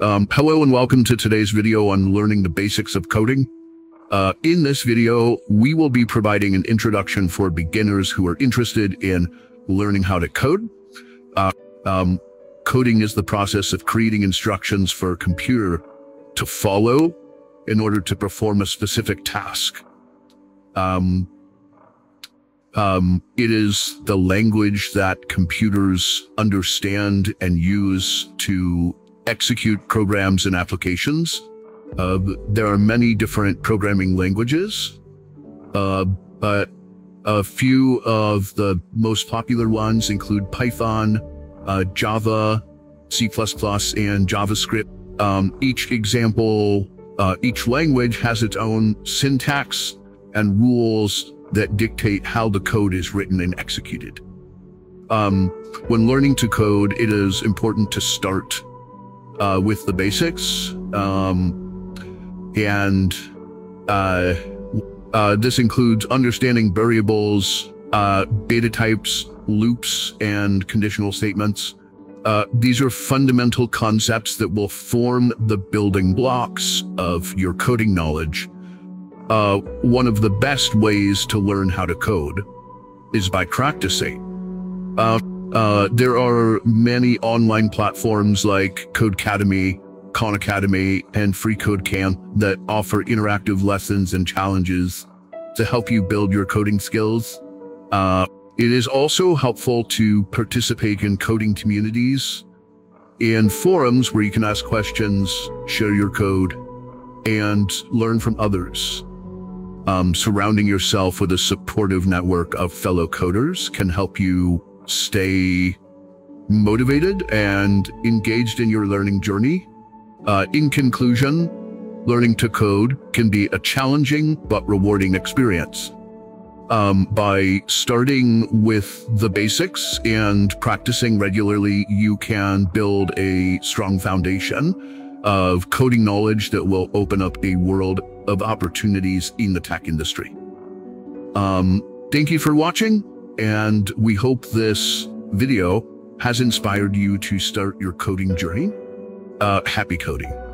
Um, hello and welcome to today's video on learning the basics of coding. Uh, in this video, we will be providing an introduction for beginners who are interested in learning how to code. Uh, um, coding is the process of creating instructions for a computer to follow in order to perform a specific task. Um, um, it is the language that computers understand and use to execute programs and applications. Uh, there are many different programming languages, uh, but a few of the most popular ones include Python, uh, Java, C++, and JavaScript. Um, each example, uh, each language has its own syntax and rules that dictate how the code is written and executed. Um, when learning to code, it is important to start uh, with the basics. Um, and uh, uh, this includes understanding variables, uh, data types, loops, and conditional statements. Uh, these are fundamental concepts that will form the building blocks of your coding knowledge. Uh, one of the best ways to learn how to code is by practicing. There are many online platforms like Codecademy, Khan Academy, and FreeCodeCamp that offer interactive lessons and challenges to help you build your coding skills. Uh, it is also helpful to participate in coding communities and forums where you can ask questions, share your code, and learn from others. Um, surrounding yourself with a supportive network of fellow coders can help you stay motivated and engaged in your learning journey. Uh, in conclusion, learning to code can be a challenging but rewarding experience. Um, by starting with the basics and practicing regularly, you can build a strong foundation of coding knowledge that will open up a world of opportunities in the tech industry. Um, thank you for watching, and we hope this video has inspired you to start your coding journey. Uh, happy coding.